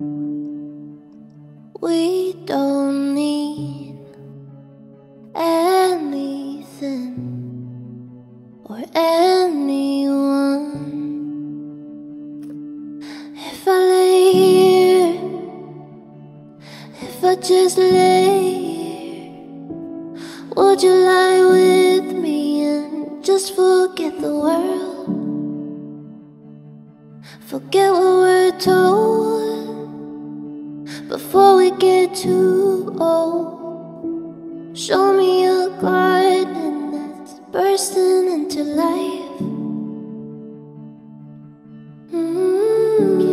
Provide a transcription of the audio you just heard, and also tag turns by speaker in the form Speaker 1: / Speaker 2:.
Speaker 1: We don't need anything or anyone. If I lay here, if I just lay here, would you lie with me and just forget the world? Forget what we're told before we get too old. Show me a garden that's bursting into life. Mm -hmm.